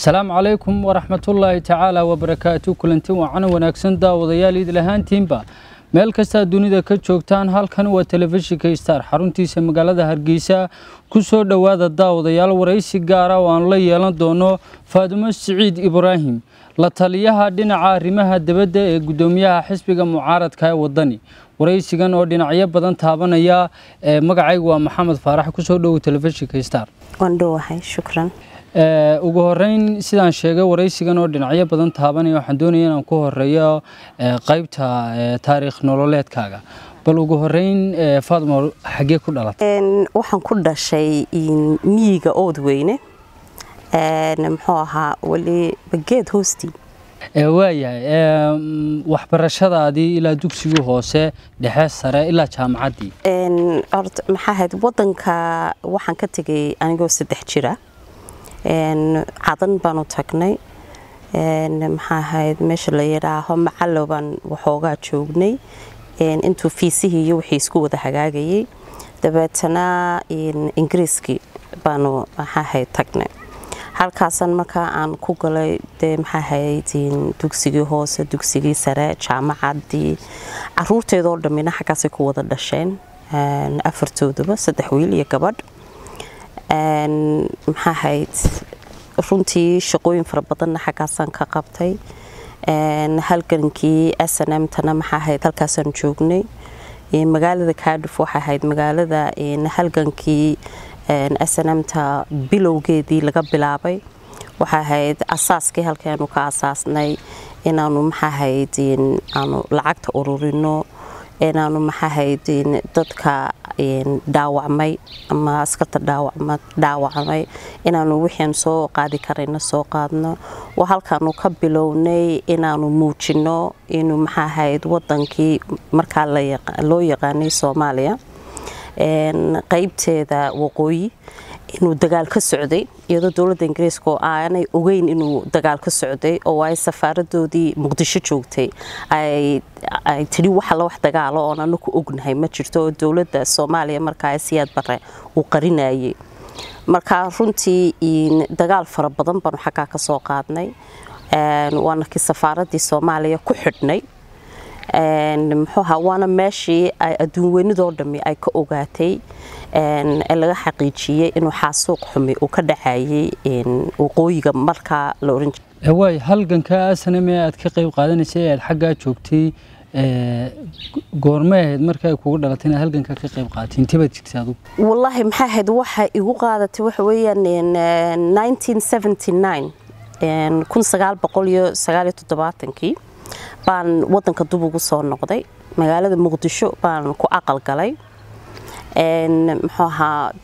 asalaamu calaykum waraxmatullaahi tacaala wabarakaatu kulanti wacan wanaagsan daawadayaal ahaantiinba meel kastaa dunida ka joogtaan halkan waa telefishinka star xaruntiisa magaalada hargeysa ku soo dhowaada daawadayaal waraysi gaara oo aan la yeelan doono faadumo siciid ibraahim. La taliyaha dhinaca arrimaha dibadda ee guddoomiyaha xisbiga mucaaradka ee wadani waraysigan oo dhinacyo badan taabanaya magacaygu waa maxamed faarax ku soo dhowow telefishinka star ugu horeyn sidaan sheegay waraysigan oo dhinacyo badan taabanaya waxaan doonaya inaan ku horeeyo qaybta taariikh nololeedkaaga. Bal ugu horeyn faadmo xaggee ku dhalatay? Waxaan ku dhashay miyiga oodweyne muxuu ahaa weli geed hoostii waayahay waxbarashadaadii ilaa dugsigii hoose dhexe sare ilaa jaamacaddii maxaa ahayd waddanka waxaan ka tegay anigoo saddex jira cadan baanu tagnay. Maxaa ahayd meesha la yidhaaho macallow baan waxoogaa joognay. Intuu fiisihii iyo wixii isku wada hagaagayay. Dabeetana ingiriiskii baanu maxaa ahayd tagnay. Halkaasan markaa aan ku galay dee maxaa ahayd dugsigii hoose dugsigii sare jaamacaddii caruurteedoo dhammina xaggaasay ku wada dhasheen. Afartooduba saddex wiil iyo gabadh maxaa ahayd runtii shaqooyin fara badanna xaggaasaan ka qabtay. Halgankii snmtana maxaa ahayd halkaasaan joognay. Magaalada kaadhuf waxay ahayd magaalada halgankii snmta bilowgeedii laga bilaabay. Waxay ahayd asaaskii halkaanu ka asaasnay. Inaanu maxaa ahayd aanu lacagta ururino. Inaanu maxaa ahayd dadka dhaawacmay ama askarta dhaawacmay inaanu wixian soo qaadi karayna soo qaadno. Halkaanu ka bilownay inaanu muujino inuu maxaa ahayd wadankii markaa loo yaqaanay soomaaliya. Qaybteeda waqooyi inuu dagaal ka socday iyadoo dowladda ingiriiska oo aanay ogeyn inuu dagaal ka socday oo ay safaaradoodii muqdisho joogtay ay tidhi waxalla wax dagaalo oon anaku ognahay ma jirto oo dowladda soomaaliya markaa siyaad bare uu qarinayay. Markaa runtii dagaal fara badan baanu xaggaa ka soo qaadnay waana kii safaaradii soomaaliya ku xidhnay muxuuha waana meeshii adduun weynidoo dhammi ay ka ogaatay ee laga xaqiijiyey inuu xaasuuq xumi uu ka dhacayay waqooyiga markaa la oran jiray waay halganka asaname aad ka qayb qaadanaysay aad xaggaa joogtay goormay ahayd marka ay kugu dhalatay inaad halganka ka qayb qaadatay intibaad jirtay adugu wallaahi maxay ahayd waxa igu qaadatay waxa weeyaan 1979 kun sagaal boqol iyo sagaal iyo toddobaatankii baan wadanka dub ugu soo noqday magaalada muqdisho baan ku aqal galay.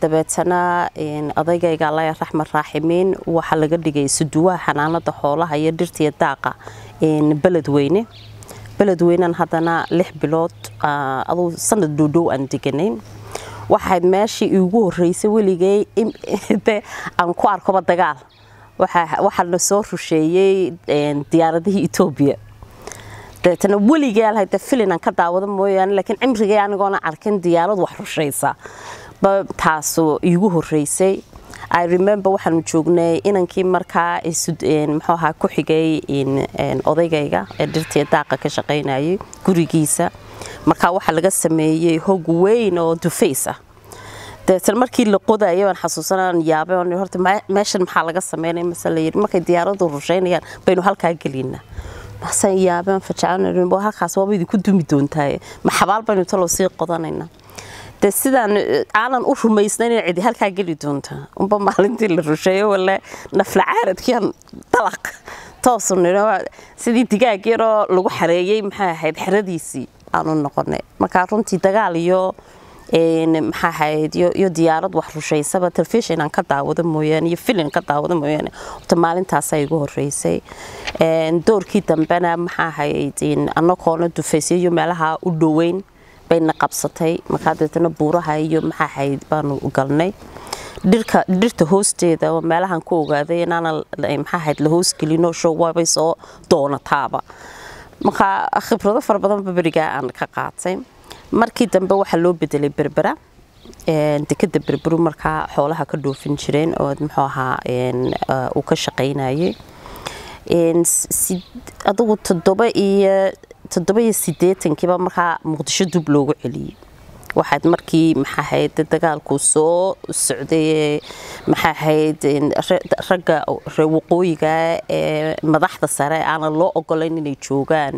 Dabeetana odaygayga allaya raxmed raaximiin waxaa laga dhigay suduwaha xanaanada xoolaha iyo dhirtiya daaqa beledweyne beledweynan haddana lix bilood aduu sanad dhowdhow aan deganay waxayd meeshii iigu horeysay weligay aan ku arkoba dagaal. Waxaa la soo rusheeyey diyaaradihii etoobiya dabeetana weligay alhayde filinaan ka daawado mooyaane laakiin cimrigay anigoona arkin diyaarad wax rushaysa. Taasu iigu horeysay remember waxaanu joognay inankii markaa muxuu ahaa ku xigay odaygayga ee dhirtii daaqa ka shaqaynayay gurigiisa. Markaa waxaa laga sameeyey hog weyn oo dufays ah dabeetana markii la qodaya baan xasuusanaan yaabay horta meeshan maxaa laga sameynaya mase la yidhi markay diyaaradu rushaynayaan baynu halkaa gelinaa masaan yaabeen fajacaan halkaas waaba idinku dumi doontaay ma xabaal baynu talow sii qodanayna de sidaan aanan u rumaysnayn in cidi halkaa geli doonta. Unba maalintii la rusheeyo wale nafla caaradkiian dalaq toosu sidii digaag yaroo lagu xareeyey maxay ahayd xeradiisii aanu noqonay. Markaa runtii dagaal iyo maxaa diyaarad wax rushaysaba telefishin aan ka daawado mooyaane iyo filin ka daawado mooyaane horta maalintaasaa igu horeysay doorkii dambena maxaa ahayd anagoona dufaysyo iyo meelaha u dhoweyn bayna qabsatay. Markaa deetana buuraha iyo maxaa ahayd baanu galnay. Dhirta hoosteeda oo meelahan ku ogaaday inaana maxaa ahayd la hoosgelino show waabay soo doonataaba. Markaa khibrado fara badanba berigaa aan ka qaatay markii dambe waxaa loo bedelay berbera dekeda berberu markaa xoolaha ka dhoofin jireen oo muxuu ahaa uu ka shaqaynayay. Adugu toddoba iyo toddoba iyo siddeetankiiba markaa muqdisho dub loogu celiyey waxaad markii maxaa ahayd dagaalku soo socday maxaa ahayd ragga waqooyiga ee madaxda sare aanan loo ogolayn inay joogaan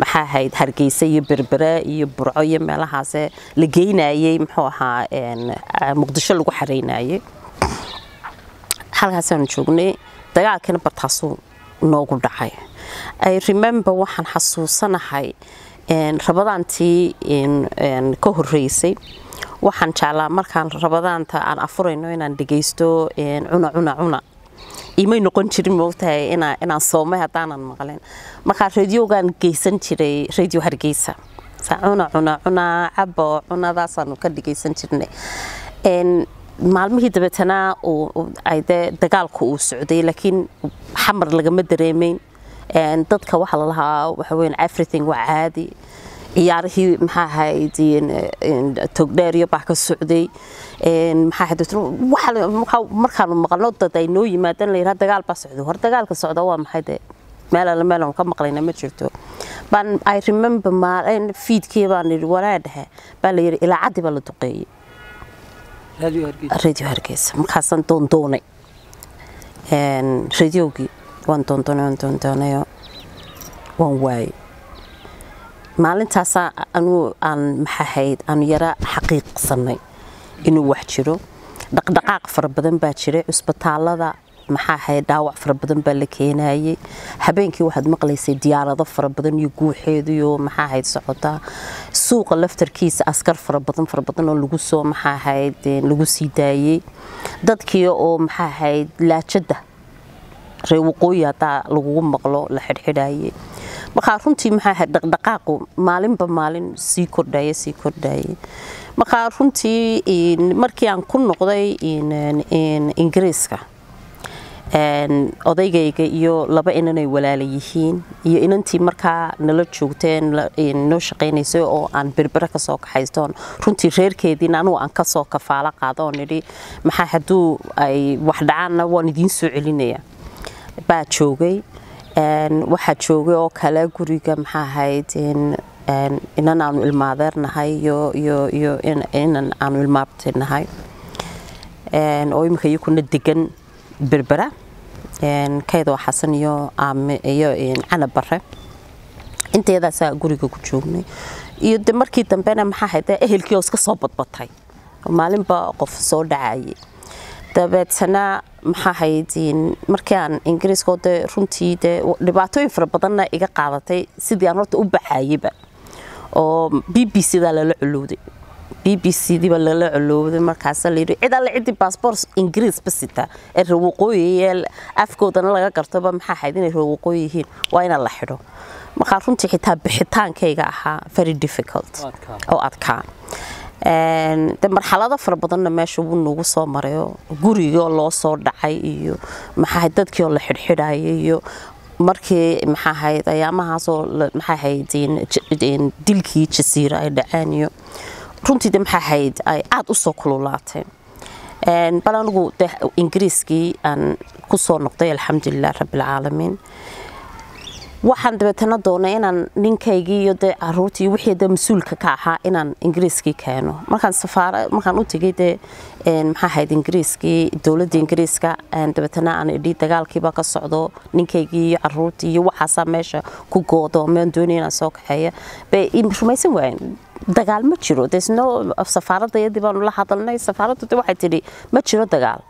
maxaa ahayd hargeysa iyo berbera iyo burco iyo meelahaase la geynayay muxuu ahaa muqdisho lagu xareynayay. Halkaasaanu joognay dagaalkiina bartaasuu noogu dhacay. I remember waxaan xasuusanahay rabadaantii ka horeysay waxaan jeclaa markaan rabadaanta aan afurayno inaan dhegaysto cuna cuna cuna. Imay noqon jirin moogtahay inaan soomay haddaanan maqlin markaa radiogaan geysan jiray radio hargeysa. Cuna cuna cuna cabo cunadaasaanu ka dhegaysan jirnay. Maalmihii dabeetana dagaalku uu socday laakiin xamar lagama dareemayn dadka waxaa lalahaa waxaweyn everything waa caadi. Ciyaarihii maxaa ahayd togdheeryo baa ka socday. Maxaa markaanu maqalno dad ay noo yimaadaan la yidhaha dagaal baa socday hor dagaalka socda waa maxay de meel alle meel aan ka maqlayna ma jirto. Baan i remember maalin fiidkii baan yidhi walaa dhexe. Baa la yidhi ilaacadii baa la duqeeyey radio hargeysa. Markaasaan doondoonay radiogii waan doondoonay waan doondoonayo waan waayey maalintaasaa anuu aan maxahayd aanu yara xaqiiqsanay inuu wax jiro. Dhaqdhaqaaq fara badan baa jiray cusbitaalada maxaa ahayd dhaawac fara badan baa la keenayay. Habeenkii waxaad maqlaysay diyaarado fara badan iyo guuxeediyo maxaa ahayd socotaa suuqa laftarkiisa askar fara badan fara badan oo lagu soo maxaa ahayd lagu sii daayey dadkii oo maxaa ahayd laajada ree waqooyi haddaa lagugu maqlo la xidhxidhayay markaa runtii maxaa dhaqdhaqaaqu? Maalinba maalin sii kordhaya sii kordhayay markaa runtii markii aan ku noqday ingiriiska odaygayga iyo laba inanay walaala yihiin iyo inantii markaa nala joogteen noo shaqaynaysay oo aan berbere ka soo kaxaystoon. Runtii reerkeediina anugu aan ka soo kafaalo qaado oo maxaa hadduu ay wax dhacaanna waan idiin soo celinaya baa joogay waxaa joogay oo kale guriga maxaa ahayd inan aanu ilmaadeernahay iyo inan aanu ilmaabtinahay oo iminka iyakuna degan berbera kaydoo xasan iyo iyo cana bare inteedaasaa guriga ku joognay. Iyo markii dambena maxaa ahayd ehelkii oo iska soo badbatay. Maalinba qof soo dhacayay dabeetana maxaa markii aan ingiriiska de runtii de dhibaatooyin fara badanna iga qaadatay sidii aan horta u baxayaba oo b b c daa lala culowday b b c diiba lala colowday markaasa layidhi cid alle ciddii baasboor ingiriisba sita. Ee reewaqooyi ee afkoodana laga gartoba maxaa ahayd inay reewaqooyi yihiin? Waa inaan la xidho. Markaa runtii xitaa bixitaankayga ahaa very difficult. Oo adkaa de marxalado fara badanna meesha wuu nagu soo marayo gurigoo loo soo dhacay iyo maxaa dadkii oo la xidhxidhayay iyo markii maxaa ahayd ayaamahaasoo maxaa ahayd dilkii jasiira ay dhaceen iyo runtii de maxaa ahayd ay aada u soo kululaatay. Bal anigu de ingiriiskii aan ku soo noqday alxamdulilah rabbilcaalamiin waxaan dabeetana doonay inaan ninkaygii iyo dee caruurtii wixii de mas'uulka ka ahaa inaan ingiriiskii keeno. Markaan safaara markaan u tegay dee maxaa ahayd ingiriiskii dowladda ingiriiska dabeetana aan idhi dagaalkiiba ka socdo ninkaygii iyo caruurtii iyo waxaasaa meesha ku goodoomeen doonay inaan soo kaxeeya. Bay rumaysan waayeen dagaal ma jiro. Desno safaaradda iyadii baanu la hadalnay safaaraddu de waxay tidhi ma jiro dagaal.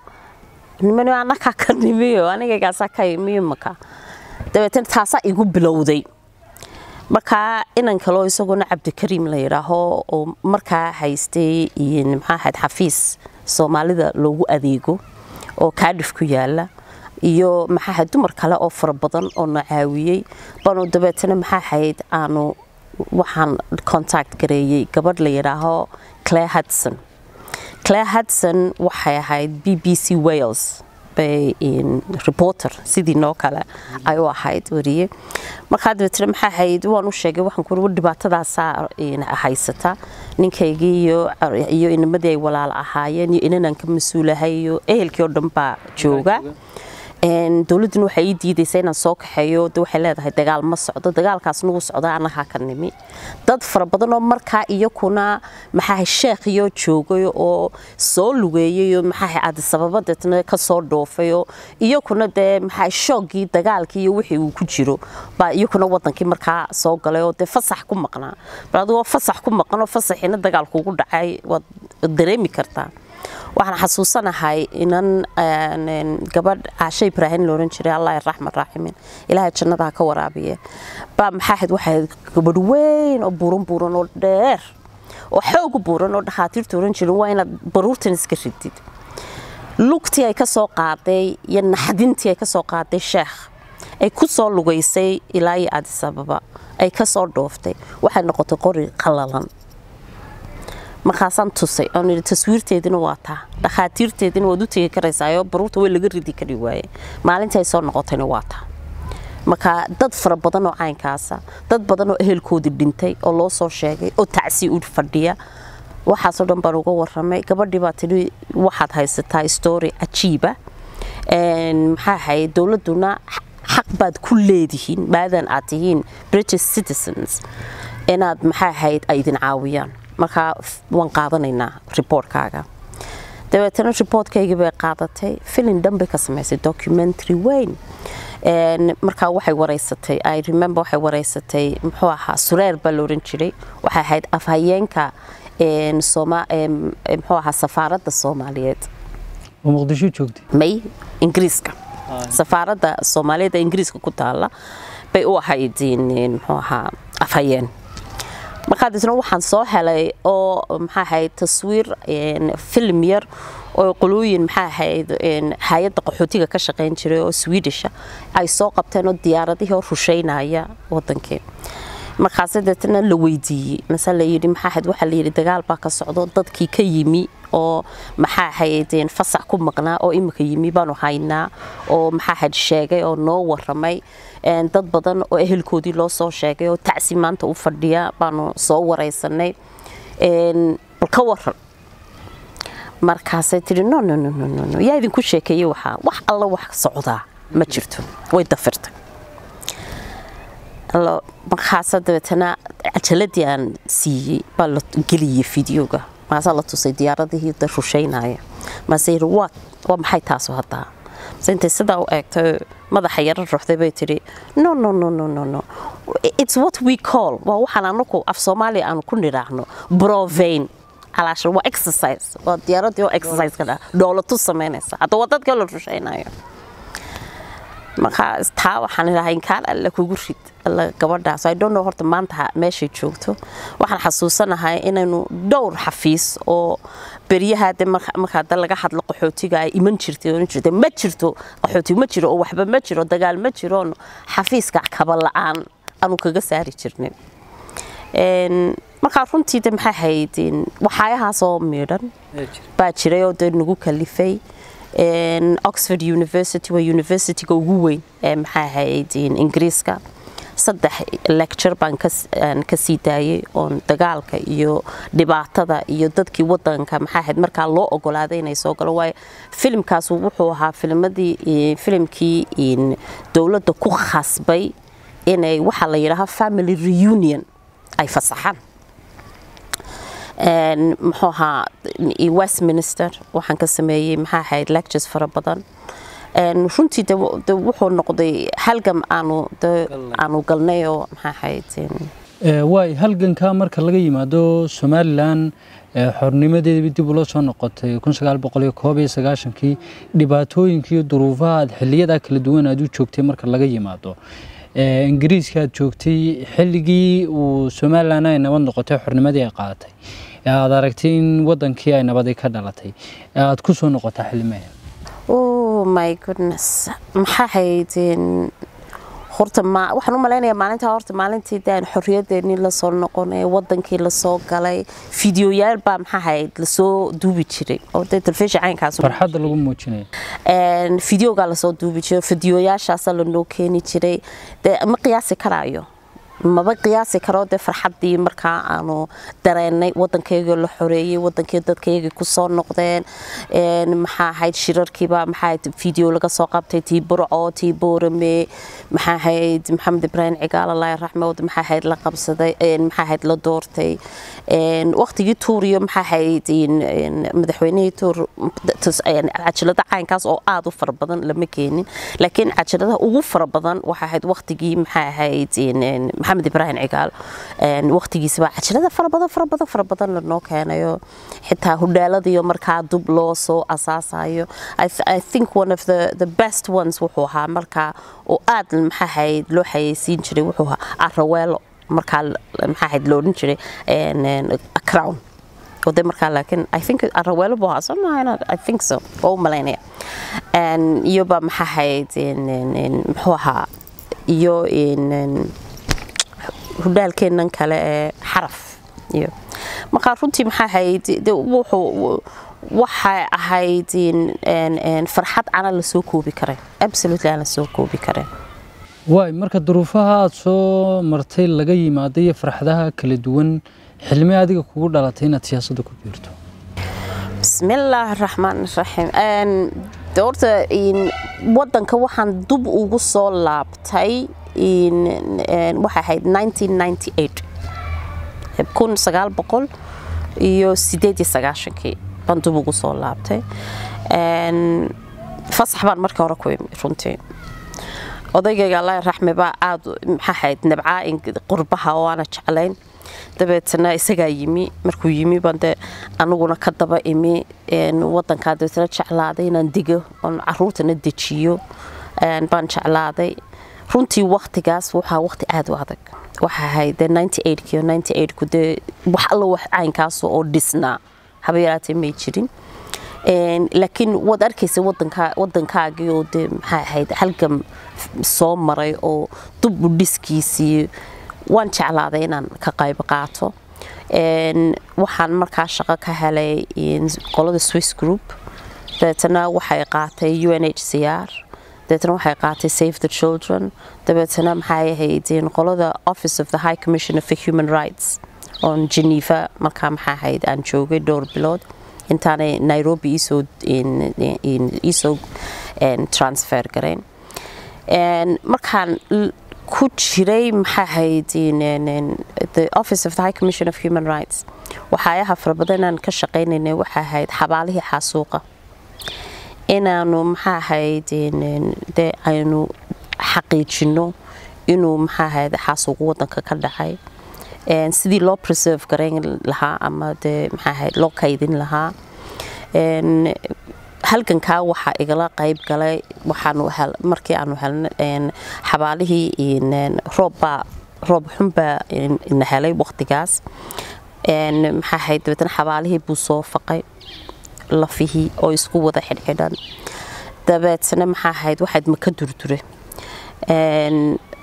Niman anakaa ka nimiyo anigagaasaa ka imiyo maka dabeetana taasaa igu bilowday. Markaa inan kaloo isaguna cabdikariim la yidhaaho oo markaa haystay maxaa ahayd xafiis soomaalida loogu adeego oo kaadhif ku yaalla iyo maxaa ahayd dumar kale oo fara badan oo na caawiyey banu dabeetana maxaa ahayd aanu waxaan contact gareeyey gabadh la yidhaaho claire hudson. Claire hudson waxay ahayd b b c wales bay reporter sidii noo kale ay u ahayd wariye markaa dabeetna maxaa ahayd? Waan u sheegay waxaan war dhibaatadaasaa haysata. Ninkaygii iyo inamadii ay walaal ahaayeen iyo inanaan ka mas'uulahay iyo ehelkii oo dhan baa jooga dowladduna waxay ii diidaysa inaan soo kaxeeyo. De waxay leedahay dagaal ma socdo. Dagaalkaas nagu socda anahaa ka nimi. Dad fara badan oo markaa iyakuna maxaaha sheekhiyo joogay oo soo lugeeyayo maxaaha cadisababa deetna ka soo dhoofayo. Iyakuna dee maxaa shooggii dagaalkii iyo wixii uu ku jiro baa iyakuna wadankii markaa soo galay oo dee fasax ku maqnaa. Bal adigoo fasax ku maqan oo fasaxiina dagaalkuugu dhacay waad dareemi kartaa waxaan xasuusanahay inan gabadh caashe ibraahim looran jiray allah raxman raaximin ilaahay jannada ha ka waraabiye. Baa maxaahayd waxay gabadh weyn oo buuran buuran oo dheer oo xoogu buuran oo dhakhaatiirta oran jirin waa inaad baruurtan iska ridid. Lugtii ay ka soo qaaday iyo naxdintii ay ka soo qaaday sheekh ay ku soo lugaysay ilaa iyo adisababa ay ka soo dhooftay. Waxay noqotay qori qallalan markaasaan tusay oon yidhi taswiirteedina waa taa. Dhakhaatiirteedina waad u tegi karaysaayoo baruurta way laga ridi kari waaye. Maalintii ay soo noqotayna waa taa. Marka dad fara badan oo caynkaasa dad badan oo ehelkoodii dhintay oo loo soo sheegay oo tacsi u fadhiya waxaasoo dhan baan uga waramay gabadhii baa tidhi waxaad haysataa story cajiiba maxaa ahayd dowladduna xaq baad ku leedihiin maadan aad tihiin british citizens. Inaad maxaa ahayd ay idin caawiyaan markaa waan qaadanaynaa reportkaaga dabeetana reportkaygii bay qaadatay. Filin dhan bay ka samaysay documentary weyn. Markaa waxay wareysatay i remember waxay wareysatay muxuu ahaa sureer baa la oran jiray. Waxay ahayd afhayeenka muxuu ahaa safaaradda soomaaliyeed. Oo muqdisho joogtay? May ingiriiska. Safaaradda soomaaliyeed ee ingiriiska ku taala bay u ahayd muxuu ahaa afhayeen markaa deetna waxaan soo helay oo maxaa ahayd taswiir film yar oo qolooyin maxaa ahayd hay'adda qaxootiga ka shaqayn jiray oo swedisha ay soo qabteen oo diyaaradihii oo rushaynaya wadankii markaase deetna la weydiiyey mase layidhi maxaa ahayd waxaa layidhi dagaal baa ka socdo dadkii ka yimi oo maxaa ahayd fasax ku maqnaa oo imika yimi baanu haynaa oo maxaa ahayd sheegay oo noo waramay dad badan oo ehelkoodii loo soo sheegay oo tacsi maanta u fadhiya baanu soo waraysanay bal ka waran markaasay tihi no no no no no no. Yaa idinku sheekeeyey waxaa wax alla wax socdaa ma jirto. Way dafirtay. Markaasa dabeetana cajaladii aan siiyey baa la geliyey fideoga markaasaa la tusay diyaaradihii da rushaynaya markaase yidhi waa waa maxay taasu haddaa intay sidaa u eegtay madaxa yaro ruxday bay tidhi no no no no no no. It's what we call. Waa waxaan anaku af soomaaliya aanu ku nidhaahno brovain calaashan waa exercise. Waa diyaaradii oo exercise ka dha dhoolatu samaynaysa hadda waa dadka la rushaynayo markaa taa waxaan idhahay inkaan alla kugu rid alla gabadhaas i don't know horta maanta meeshay joogto. Waxaan xasuusanahay inaynu dhowr xafiis oo beryaha de markaa da laga hadlo qaxootiga ay iman jirtay ma jirto qaxootiga ma jiro oo waxba ma jiro dagaal ma jiro xafiiska kaba la'aan aanu kaga saari jirnay markaa runtii de maxay ahayd waxaayahaasoo miidhan baa jiray oo dee nagu kalifay oxford university waa universityga ugu weyn ee maxaa ahayd ingiriiska saddex lecture baan ka sii daayay oon dagaalka iyo dhibaatada iyo dadkii wadanka maxaa ahayd markaa loo ogolaaday inay soo galo waayo filimkaas wuxuu ahaa filmadii filimkii dowladda ku khasbay inay waxaa la yidhaaha family reunion ay fasaxaan muxuu ahaa westminster waxaan ka sameeyey maxaa ahayd lectures fara badan. Runtii de wuxuu noqday halgam aanu aanu galnay oo maxaa ahayd waay halganka marka laga yimaado somalilan xornimadeedii dib ula soo noqotay kii dhibaatooyinkii duruufaha aad xiliyadaa kala duwan aad u joogtay marka laga yimaado ingiriiska aad joogtay xilligii uu somalilan ay nabad noqotay xornimadii ay qaadatay. Aad aragtay in wadankii ay nabadii ka dhalatay. Aad ku soo noqotaa xillimehe oh my goodness. Maxaa hayd horta ma waxaan u malaynayaa maalintaa horta maalintii daan xorriyadeennii la soo noqonay wadankii la soo galay fideoyaal baa maxaa ahayd la soo duubi jiray. Oo dee telefishin caynkaas farxadda lagu muujinaya fideogaa la soo duubi jiray fideoyaashaasa lanoo keeni jiray. Dee ma qiyaasi karaayo maba qiyaasi karo. Dee farxaddii markaa aanu dareennay waddankeygii la xoreeyey waddankii dadkaygii ku soo noqdeen maxaa ahayd shirarkiiba maxaa video laga soo qabtay tii burco maxaa ahayd maxamed ibraahim cigaal allahi raxmood maxaa ahayd la qabsaday maxaa ahayd la doortay waqtigii tuuriyo maxaa ahayd madaxweynihii tuur cajalada caynkaas oo aad u fara badan lama keenin. Laakiin cajaladaha ugu fara badan waxaa ahayd waqtigii maxaa ahayd maxamed ibraahim cigaal waqtigiisaba cajalada fara badan fara badan fara badan lanoo keenayo. Xitaa hudhaaladiyo markaa dub loo soo asaasayo i think one of the, best ones wuxuu ahaa markaa oo aad maxaa ahayd loo xayeysiin jiray wuxuu ahaa araweelo markaa maxaa ahayd lo odhan jiray crown. De markaa laakiin i think araweelo buu ahaa i think so. Waa u malaynaya. Iyoba maxaa ahayd muxuu ahaa iyo hudhaalkeennan kale ee xaraf markaa runtii maxaa ahayd waxay ahayd farxad cana la soo koobi karen absolutely aan la soo koobi karen waay marka duruufaha aada soo martay laga yimaado iyo farxadaha kala duwan xilmee adiga kugu dhalatay inaad siyaasadda ku biirto. Bismillaahi raxmaan raxiim horta waddanka waxaan dub ugu soo laabtay waxay ahayd iyo sideed iyo sagaashankii baan dub ugu soo laabtay. Fasax baan markii hore ku imi runtii. Odaygayga allahi raxmi baa aada maxaa ahayd nabcaa qurbaha oo aana jeclayn. Dabeetana isagaa yimi markuu yimi baan dee aniguna ka daba imi wadankaa dabeetana jeclaaday inaan digo oon caruurtana dejiyo baan jeclaaday runtii waktigaas waxaa waqti aada u adag. Waxa ahayd ku dee wax alla wax caynkaas oo dhisnaa haba yaraatee may jirin. Laakiin waad arkaysa wadankaagii oo dee maxaa ahayd halgam soo maray oo dubbu dhiskiisii waan jeclaaday inaan ka qayb qaato. Waxaan markaa shaqo ka helay qolada swiss group. Dabeetana waxay qaatay u n h c r dabeetana waxay qaatay save the children. dabeetana maxay ahayd qolada office of the high commissioner for human rights oon geneva. markaa maxaa ahayd aan joogay dhowr bilood intaanay nairobi iisoo transfer garayn markaan ku jiray maxaa ahayd the office of the high commission of human rights. waxaayaha fara badan ka shaqaynaynay waxaa ahayd xabaalihii xaasuuqa inaanu maxaa ahayd de aynu xaqiijino inuu maxaa ahayd xaasuuq wadanka ka dhacay sidii loo preserve garayn lahaa ama dee maxaa ahayd loo kaydin lahaa halgankaa waxaa igala qayb galay markii aanu helna xabaalihii roobbaa roob xunbaa na helay waqtigaas. Maxaa ahayd dabeetana xabaalihii buu soo faqay lafihii oo isku wada xidhxidhan. Dabeetana maxaa ahayd? Waxayd maka durdure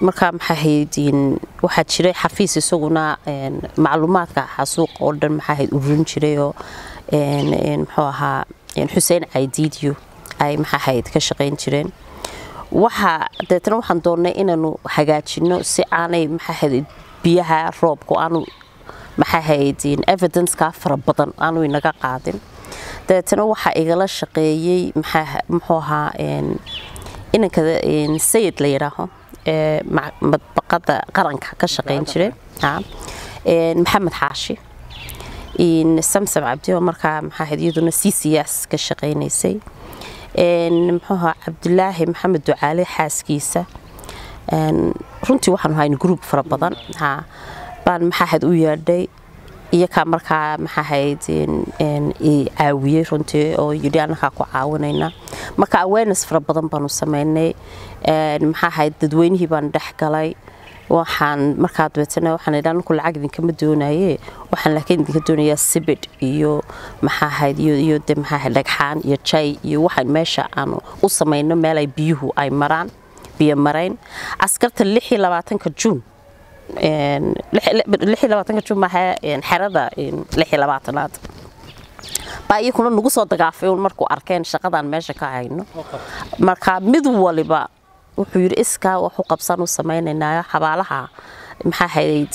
markaa maxaa ahayd waxaa jiray xafiis isaguna macluumaadka xasuuqa oo dhan maxaa ahayd ururin jiray oo muxuu ahaa xuseen caydiidyo ay maxaa ahayd ka shaqayn jireen. Waxa dabeetana waxaan doonnay inaanu hagaajino si aanay maxaa ahayd biyaha roobku aanu maxaa ahayd evidenceka fara badan aanu inaga qaadin dabeetana waxaa igala shaqeeyey muxuu ahaa inanka sayid la yidhaaho madbaqada qaranka ka shaqayn jiray. Maxamed xaashi. Samsam cabdi oo markaa maxaa ahayd iyaduna c c s ka shaqaynaysay muxuu ahaa cabdulaahi maxamed ducaale xaaskiisa. Runtii waxaanu hayn group fara badan. Baan maxaa ahayd u yeedhay iyakaa markaa maxaa ahayd caawiyey runtii oo yidhi annakaa ku caawinayna. Marka awareness fara badan baanu samaynay maxaa ahayd dadweynihii baan dhex waxaan markaa dabeetana waxaan idhaa ninku lacag idinkama doonaye. Waxaan laakiin idinka doonayaa sibid iyo maxaa ahayd iyo iyo de maxaa ahayd dhagxaan iyo jay iyo waxaan meesha aanu u samayno meel ay biyuhu ay maraan biyo marayn. Askarta lix iyo labaatanka juun iyo maxaa xerada iyo labaatanaad. Baa iyakuna nagu soo dagaafay un markuu arkeen shaqadan meesha ka hayno. Marka mid waliba wuxuu yidhi iskaa wax u qabsan u samaynaynaa xabaalaha. Maxaa hayd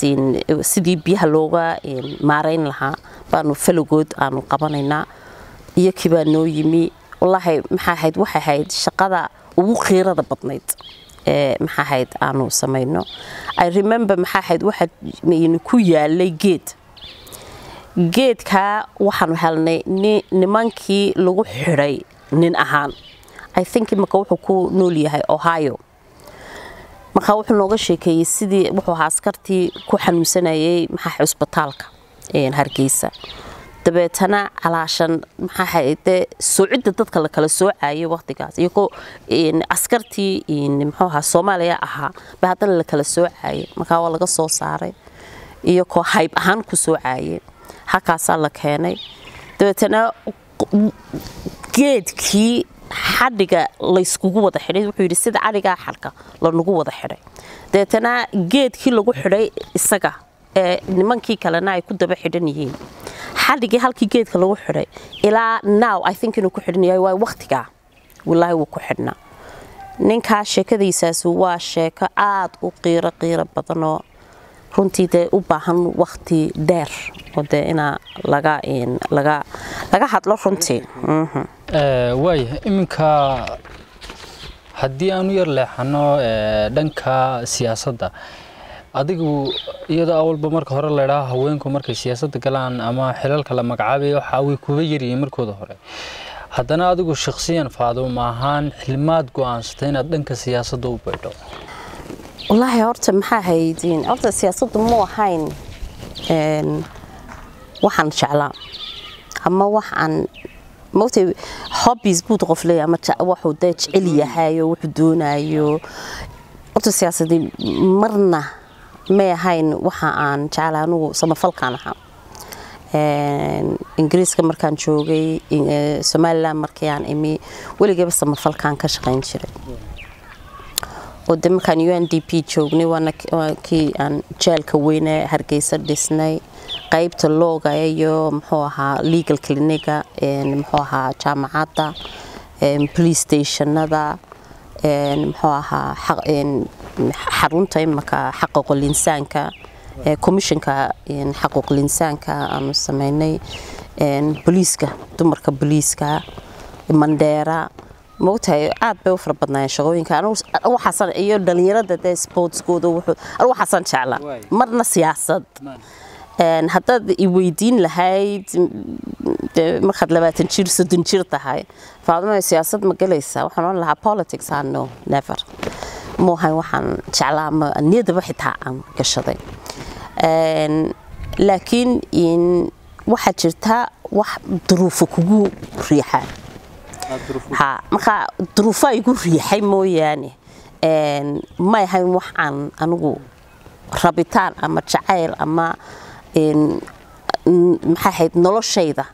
sidii biyaha looga maarayn lahaa. Baanu falagood aanu qabanaynaa. Iyakii baa noo yimi. Wallaahi maxaa ahayd waxay ahayd shaqada ugu khiirada badnayd maxaa ahayd aanu samayno. I remember maxaa ahayd waxa ku yaalay geed. Geedkaa waxaanu helnay nimankii lagu xidhay nin ahaan. I think imaka wuxuu ku nool yahay ohio. Markaa wuxuu nooga sheekeeyey sidii wuxuu ahaa askartii ku xanuunsanayay maxaa cusbitaalka hargeysa dabeetana calaashan maxaa hayde soocidda dadka la kala soocayay waqtigaas. Iyagoo askartii muxuu ahaa soomaaliya ahaa ba haddana la kala soocayay markaa waa laga soo saaray. Iyagoo hayb ahaan ku soocayay halkaasaa la keenay. Dabeetana geedkii xadhiga layskugu wada xidhay wuxuu yidhi sida cadhigaa xadhka lanagu wada xidhay. Dabeetana geedkii lagu xidhay isaga ee nimankii kalena ay ku daba xidhan yihiin xadhigii halkii geedka lagu xidhay. Ilaa now i think inuu ku xidhan yahay waa waqtigaa. Wallaahi wuu ku xidhnaa. Ninkaa sheekadiisaas waa sheeko aad u qiiro qiiro badanoo runtii dee u baahan waqti dheer oo dee inaa laga laga laga hadlo runtii. Waaya iminka haddii aanu yar leexano dhanka siyaasadda adigu iyadoo awalba marka hore laydhaha haweenku markay siyaasadda galaan ama xilalka la magacaabaya waxaa way kuba yaryihiin markooda hore. Haddana adigu shakhsiyan faaduuma ahaan xilmaad go'aansatay inaad dhanka siyaasadda u baydho. Wallaahi horta maxaa haydin horta siyaasaddu mu ahayn waxaan jeclaa. Ama waxaan mogtay hobbies buud qof ama waxuu dee jecel yahayo wuxuu doonayo horta siyaasadii marna may ahayn waxa aan jeclaa anugu samafalkaan ahaa ingiriiska markaan joogay somalilan markii aan imi weligaba samafalkaan ka shaqayn jiray. Oo de d p joognay waa kii aan jeelka weyne hargeysa dhisnay qaybta looga iyo muxuu ahaa legal cliniga muxuu ahaa jaamacadda police stationada muxuu ahaa xarunta imaka xaquuqul insaanka commissionka xaquuqul insaanka aanu sameynay booliiska dumarka booliiska mandheera mogtahay aad bay u fara badnaayeen shaqooyinka. Waxaasan iyo dhalinyarada dee sportskooda waxaasan jeclaa. Marna siyaasad haddaad i weydiin lahayd markaad labaatan jir soddon jir tahay faadimo siyaasad ma galaysaa waxaan oran lahaa politics ah no never. muuhayn waxaan jeclaa ma niyadaba xitaa aan gashaday laakiin waxaa jirta wax duruufo kugu riixaa ha markaa duruufaa igu riixay mooyaane may ahayn wax aan anigu rabitaan ama jacayl ama maxaa ahayd noloshayda.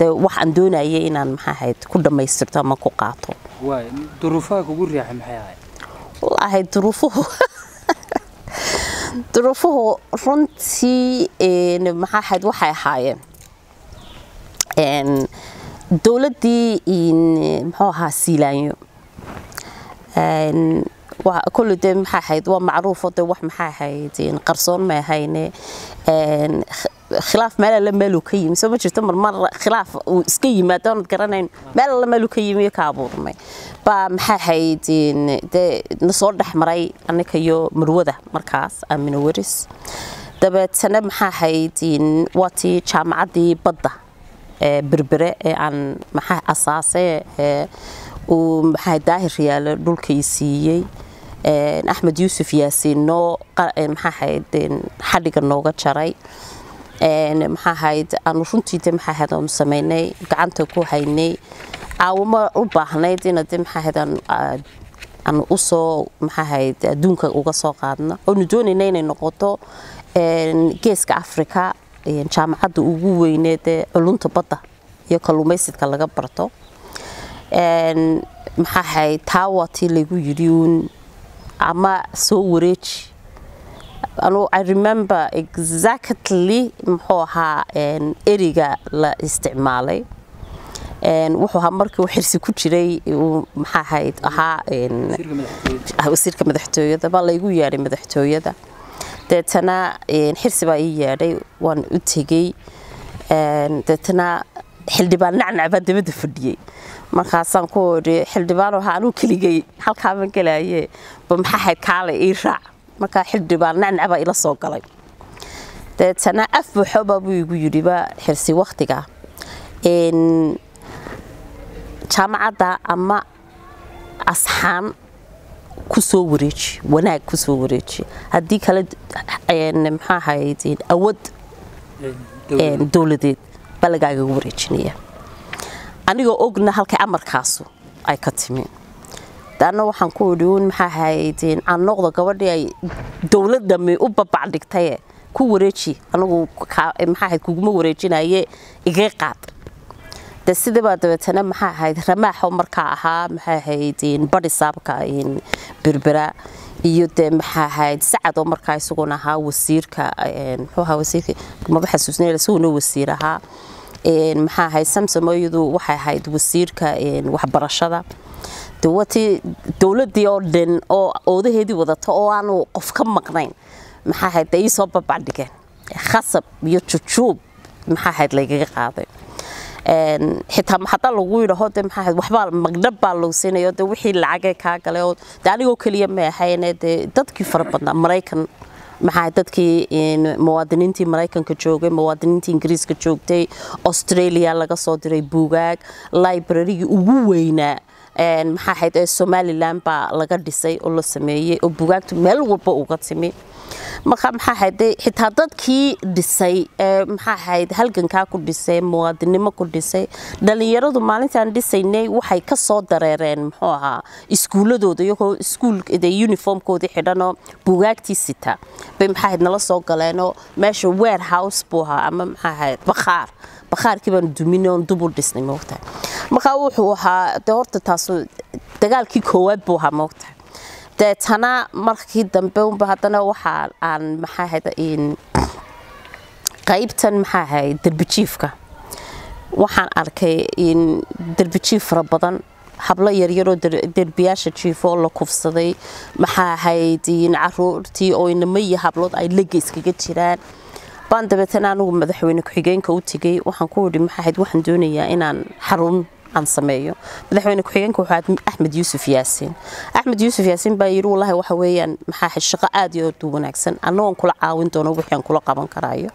Wax aan doonayay inaan maxaa ahayd ku dhammaystirto ama ku qaato. Duruufaha kugu riixay maxay ahayd? Wallaahi duruufuhu duruufuhu runtii maxaa ahayd waxay ahaayeen. Dowladdii muxuu ahaa siilaanyo kulli dee maxaa ahayd waa baa maxaa ahayd dee axmed yuusuf yaasiin noo ahayd xadhiga nooga jaray. Maxaa ahayd aanu runtiida maxaa ahayd aanu samaynay gacanta ku haynay. Caawimo u baahnayd ina de maxaa ahayd aanu u soo maxaa ahayd adduunka uga soo qaadno. Oonu doonayna inay noqoto geeska afrika jaamacadda ugu weyneedee culunta badda iyo kalluumaysidka laga barto. Maxaa ahayd taa waa tii lagu yidhi uun ama soo wareeji i remember exactly muxuu ahaa eriga la isticmaalay. Wuxuu ahaa markii uu xirsi ku jiray uu maxaa ahayd ahaa wasiirka madaxtooyada. baa laygu yeedhay madaxtooyada. Deetana xirsi baa ii yeedhay waan u tegey. Deetana xildhibaan nacnac baa dabadda fadhiyey markaasaan ku idhi xildhibaan waxa anuu keligay halkaama gelaye ba maxaa ahayd kaale ii raac? Markaa xildhibaan nacnac baa ila soo galay. Deetana af buuxoba buu igu yidhiba xirsi waktiga jaamacadda ama asxaan ku soo wareeji wanaag ku soo wareeji. Haddii kale maxaa ahayd awood dowladeed baa lagaagaga wareejinaya anigoo ogna halkay amarkaasu ay ka timi. Daana waxaan ku idhi un maxaa ahayd aan noqdo gabadhii ay dowlad dhammi u babacdhigtaye ku wareeji anigu maxaa kuguma wareejinaye iga qaad. De sidabaa dabeetana maxaa ahayd ramaaxo markaa ahaa maxaa ahayd badhisaabka berbera iyo dee maxaa ahayd sacadoo markaa isaguna ahaa wasiirka muxuu ahaa wasiirka maba xasuusnay isaguna wasiir ahaa maxaa ahayd samsamo iyadu waxay ahayd wasiirka waxbarashada. Dewati dowladdii oo dhan oo oodaheedii wadata oo aanu qof ka maqnayn maxaa ahayd dee ii soo babacdhigeen khasab iyo jujuub maxaa ahayd laygaga qaaday. Xitaa hadaa lagu yidhaho de maxaa waxbaa magdhab baa lagu siinayo de wixii lacagee kaa galay oo de anigoo keliya ma ahayne dee dadkii fara badnaa maraykan maxaa dadkii muwaadiniintii maraykanka joogay muwaadiniintii ingiriiska joogtay australia laga soo diray buugaag librarygii ugu weynaa maxaa somalilan baa laga dhisay oo la sameeyey oo buugaagtu meel walba uga timi. Xitaa dadkii dhisay ee maxaa ahayd halgankaa ku dhisay muwaadinimo ku dhisay dhallinyaradu maalintaan dhisaynay waxay ka soo dareereen muxuu ahaa iskuuladooda iyagoo iskuul uniformkoodii xidhanoo buugaagtii sita. Bay maxaa ahayd nala soo galeenoo meesha warehouse buu ahaa ama maxaa bakhaar bakhaarkii baanu duminay oon dub dhisnay moogta markaa wuxuu ahaa de horta taasu dagaalkii koowaad buu ahaa moogta deetana markii dambe unba haddana waxaa aan maxaa ahayd qaybtan maxaa ahayd derbijiifka waxaan arkay derbijiif fara badan hablo yaryaroo derbiyaasha jiifo oo la kufsaday. Maxaa ahayd caruurtii oo inamo iyo hablood ay lega iskaga jiraan baan dabeetana anigu madaxweyne ku-xigeenka u tegey waxaan ku idhi maxaa ahayd waxaan doonayaa inaan xarun aan sameeyo. Madaxweyne ku-xigeenka wuxuu axmed yuusuf yaasiin. Axmed yuusuf yaasiin baa yidhi wallahi waxa weeyaan maxaa ahayd shaqo aad iyo aad u wanaagsan. Annagoon kula caawin doono wixii aan kula qaban karaayo.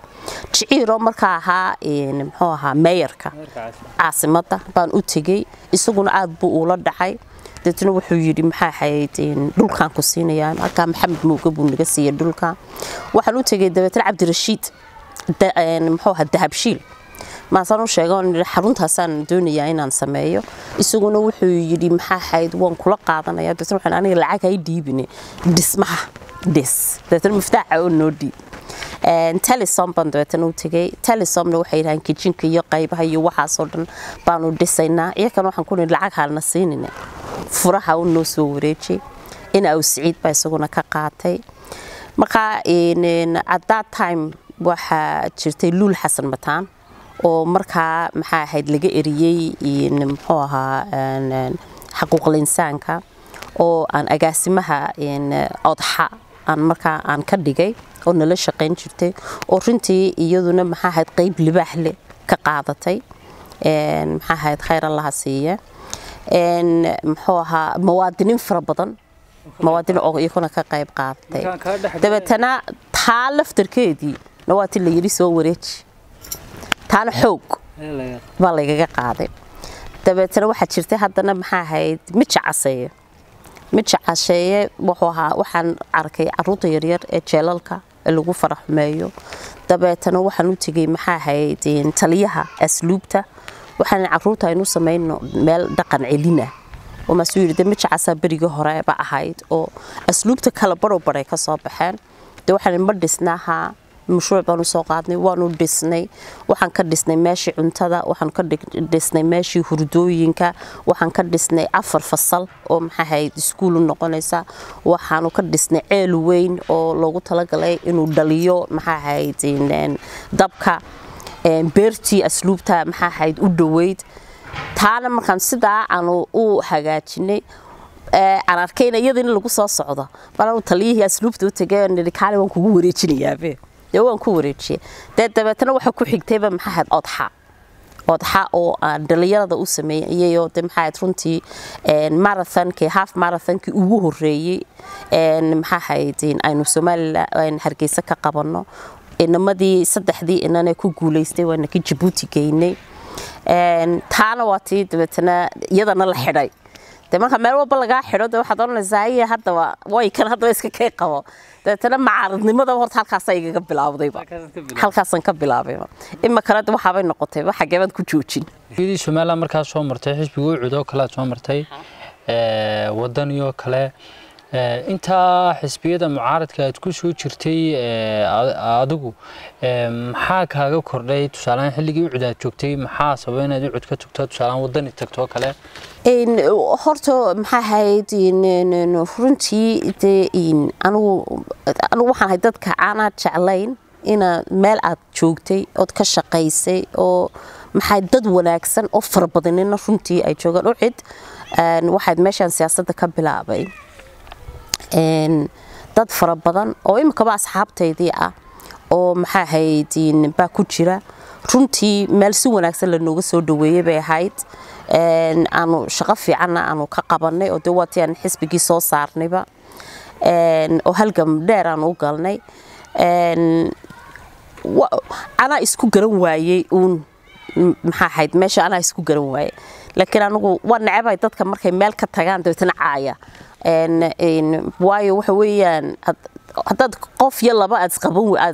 Jiciiro markaa ahaa muxuu ahaa meeyarka caasimadda baan u tegey isaguna aad buu uula dhacay. Deetna wuxuu yidhi maxaa ahayd dhulkaan ku siinayaa halkaa maxamed muuge buu naga siiyey dhulka. Waxaan u tegey dabeetna cabdirashiid muxuu ahaa dahabshiil maasaan u sheega xaruntaasaan doonayaa inaan sameeyo. Isaguna wuxuu yidhi maxaa ahayd waan kula qaadanaya deetna waxaan aniga lacag hay dhiibine. Dhismaha dhis deetna miftaaxa oo noo dhiib. Telesom baan dabeetana u tegey. Telesomna waxay yidhahaan kijinka iyo qaybaha iyo waxaasoo dhan baanu dhisaynaa. Iyakan waxaan ku lacag haalna siinina furaha u noo soo wareejay in aw siciid baa isaguna ka qaatay. Markaa at that time waxaa jirtay luul xasan mataan oo markaa maxaa ahayd laga eriyey muxuu ahaa xaquuqul insaanka oo aan agaasimaha odxa aan markaa aan ka dhigay oo nala shaqayn jirtay oo runtii iyaduna maxaa ahayd qeyb libaax leh ka qaadatay maxaa ahayd khayr allaha siiya. Muxuu ahaa muwaadiniin fara badan muwaadin oo iyaguna ka qayb qaadatay. Dabeetana taa laftarkeedii nawaati la yidhi soo wareeji. Taana xoog. Baa laygaga qaaday. Dabeetana waxaa jirtay haddana maxaa ahayd mija caseeye mija casheeye wuxuu ahaa waxaan arkay carruurta yaryar ee jeelalka ee lagu faraxumeeyo. Dabeetana waxaan u tegey maxaa ahayd taliyaha asluubta. Waxaan carruurta aynu samayno meel dhaqan celina. Oo maasuu yidhi de mija casaa berigii horeba ahayd oo asluubta kala baro baray ka soo baxeen. De waxaan ma dhisnaaha mashruuc baanu soo qaadnay waanu dhisnay waxaan ka dhisnay meeshii cuntada waxaan ka dhisnay meeshii hurdooyinka waxaan ka dhisnay afar fasal oo maxaahayd iskuul u noqonaysa waxaanu ka dhisnay ceel weyn oo loogu talagalay inuu dhaliyo maxaahayd dabka beertii asluubta maxaahayd u dhoweyd taana markaan sidaa aanu u hagaajinay aan arkayna iyada in lagu soo socdo bal taliyihii asluubta u tagay nidhi waan kugu wareejinayaabe dee waan ku wareejiyay dee dabeetana waxa ku xigtayba maxaa ahayd odxa odxa oo aan dhalinyarada u sameeyey iyayoo de maxaa ahayd runtii marathonkii half marathonkii ugu horreeyey maxaa ahayd aynu somalilan hargeysa ka qabanno. Inamadii saddexdii inana ku guulaystay waana ka jabuuti geynay. Taana waa tii dabeetana iyadana la xidhay de marka meel walba lagaa xidho de waxaad oranaysaa iye haddaba way kan haddaba iska kay qabo. Dabeetana macaaradnimadaba horta halkaasa igaga bilaawdayba. Halkaasaan ka bilaabayba ima kale de waxaabay noqotayba xageebaad ku joojin. Xisbiyadii somaliland markaa soo martay xisbiga ucud oo kale aad soo martay wadaniyo kale intaa xisbiyada mucaaradka aad ku soo jirtay adigu maxaa kaaga kordhay? Tusaalehaan xilligii ucud joogtay maxaa sababa inaad ucud ka tagto tusaalehaan wadani tagtoo kale. Horta maxaa ahayd runtii dee anigu waxaan ahay dadka aanaa jeclayn ina meel aad joogtay ood ka shaqaysay oo maxaa dad wanaagsan oo fara badanina runtii ay joogaan ucid waxaad meeshaan siyaasadda ka bilaabay dad fara badan oo imikaba asxaabtaydii ah oo maxaa ahayd baa ku jira. Runtii meel si wanaagsan lanooga soo dhaweeyey bay ahayd. Aanu shaqo fiicanna aanu ka qabanay oo de waatii xisbigii soo saarnayba oo halgam dheer aanu u galnay. Anaa isku garan waayey uun maxaa ahayd meesha anaa isku garan waayey. Laakiin anigu waa necebay dadka markay meel ka tagaan dabeetana caaya waayo waxa weeyaan haddaad qof iyo laba aad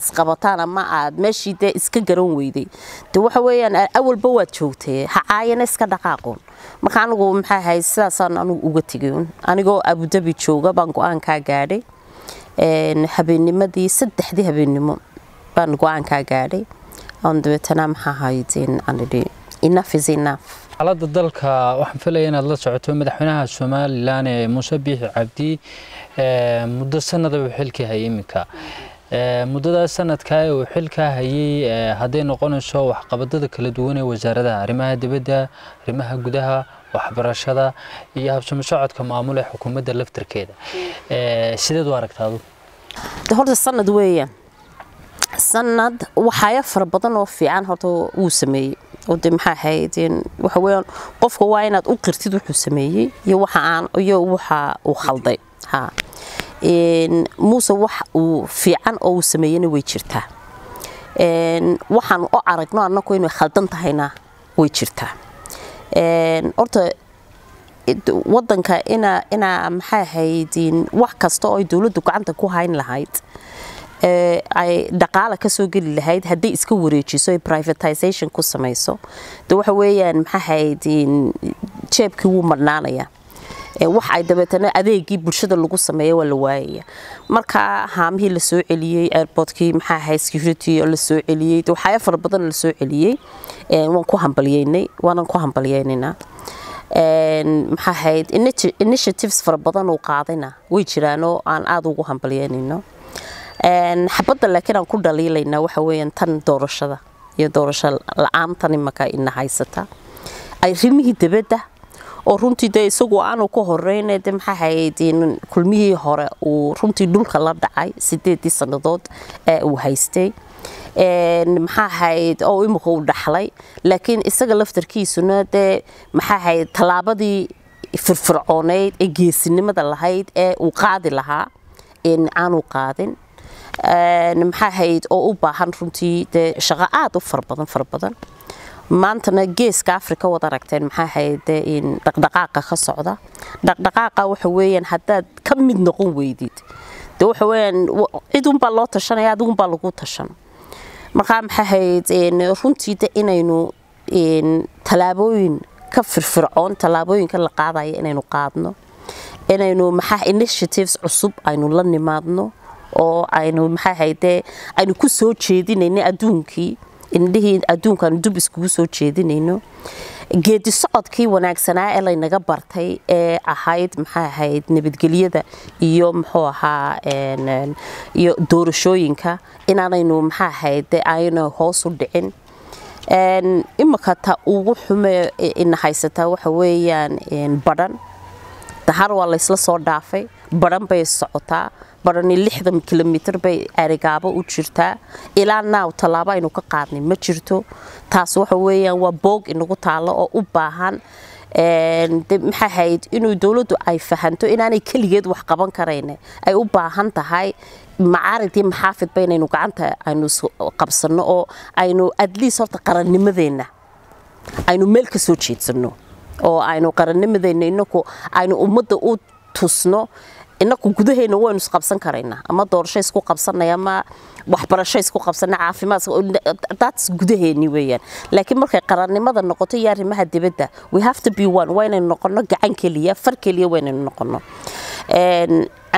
isqabataan ama aad meeshii dee iska garan weyday. De waxa weeyaan awalba waad joogtay ha caayana iska dhaqaaqun marka anigu maxaa ahayd sidaasaan anigu uga tegay anigoo abudabi jooga baan go'aankaa gaadhay. Habeennimadii saddexdii habeennimo baan go'aankaa gaadhay. On dabeetana maxaa anidhi enough is enough xaaladda dalka waxaan filaya inaad la socoto madaxweynaha somalilan ee muuse biixi cabdi muddo sanada uu xilka hayay iminka. Muddadaas sanadka uu xilka hayay hadday noqonayso waxqabadada kala duwan ee wasaaradaha arrimaha dibadda arrimaha gudaha waxbarashada iyo habsamo socodka maamul ee xukuumadda laftarkeeda. Sideed u aragtaadu horta sanad weeyaan sanad waxaaya fara badan oo fiican horta wuu sameeyey. Oo de maxaa ahayd waxa weeyaan qofka waa inaad u qirtid wuxuu sameeyey iyo waxa aan iyo waxa uu khalday. Ha. Muuse wax uu fiican oo uu sameeyena way jirtaa. Waxaan u aragno annagu inay khaldan tahayna way jirtaa. Horta wadanka ina inaa maxaa ahayd wax kasta oo ay dowladdu gacanta ku hayn lahayd ay dhaqaala ka soo geli lahayd hadday iska wareejiso ay ku samayso. De waxa weeyaan maxaa ahayd jeebkii wuu madhnaanaya wax ay dabeetana adeegii bulshada lagu sameeya waa la waayaya. Marka haamihii la celiyey airportkii maxaa security la soo celiyey waxyaaba fara badan la celiyey. Waan ku hambalyeynay waanan ku hambalyeynaynaa maxaa initiatives fara badan uu qaadayna. Way jiraanoo aan aada ugu hambalyeynayno xabadda laakiin aan ku dhaliilaynaa waxa weeyaan tan doorashada iyo doorasho la'aantan imaka ina haysata. Arrimihii dibadda oo runtii dee isagu aanu ka horeyna de maxaa ahayd kulmihii hore uu runtii dhulka la dhacay sideedii sannadood ee uu haystay. Maxaa ahayd oo imika uu dhaxlay laakiin isaga laftarkiisuna dee maxaa ahayd tallaabadii firfircooneyd ee geesinimada lahayd ee uu qaadi lahaa aanu qaadin maxaa ahayd oo u baahan runtii dee shaqo aada u fara badan maantana geeska africa wad aragteen maxaa ahayd dhaqdhaqaaqa ka socda. Dhaqdhaqaaqa waxa weeyaan haddaad ka mid noqon weydid. De waxa weeyaan cid unbaa loo tashanaya adigunbaa lagu tashan. Markaa maxaa ahayd runtii de inaynu tallaabooyin ka firfircoon tallaabooyinka la qaadaya inaynu qaadno. Inaynu maxaa initiatives cusub aynu la nimaadno oo aynu maxaa hayde aynu ku soo jeedinayno adduunkii. Indhihii adduunkaanu dub iskugu soo jeedinayno. Geedi socodkii wanaagsanaa ee laynaga bartay ee ahayd maxaa ahayd nabadgelyada iyo muxuu ahaa iyo doorashooyinka inaanaynu maxaa ahayd ayna hoos u dhicin. Imika ta ugu xume ina haysataa waxa weeyaan badhan dahar waa laysla soo dhaafay badhan bay socotaa badhani lixdan kilomitr bay arigaabo u jirtaa. Ilaa naaw tallaabo aynu ka qaadnay ma jirto. Taas waxa weeyaan waa boog inagu taalo oo u baahan maxaa ahayd inuu dowladdu ay fahanto inaanay keligeed wax qaban karayne. Ay u baahan tahay macaarid iyo maxaafidba inaynu gacanta aynu qabsanno oo aynu adliis horta qarannimadeenna aynu meel ka soo jeedsanno oo aynu qarannimadeenna inaku aynu ummadda u tusno inaku gudaheena waynu isqabsan karaynaa ama doorasho isku qabsanay ama waxbarasho isku qabsana caafimaaddaas gudaheeni weeyaan. Laakiin markay qarannimada noqoto iyo arrimaha dibadda we have to be one. Waa inaynu noqono gacan keliya far keliya waa inaynu noqono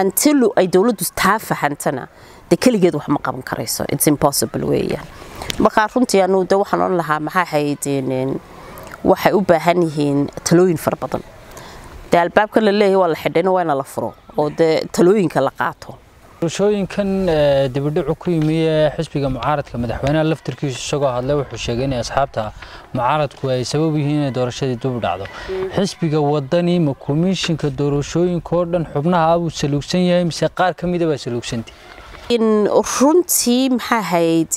until ay dowladdu taa fahantana dee keligeed wax qaban karayso. It's impossible weeyaan. Markaa runtii anu de waxaan odhan lahaa maxaa ahayd waxay u baahan yihiin talooyin fara badan. Dee albaabka la leeyahay waa la xidhayna waa ina la furo oo dee talooyinka la qaato. Doorashooyinkan dibidhicu ku yimi ee xisbiga mucaaradka madaxweynaha laftirkiisu isagoo hadlay wuxuu sheegay in asxaabta mucaaradku ay sabab yihiin inay doorashadii dub dhacdo. Xisbiga wadani ma komishinka doorashooyinka oo dhan xubnaha uu saluugsan yahay mise qaar ka mida baa saluugsantay runtii maxaa ahayd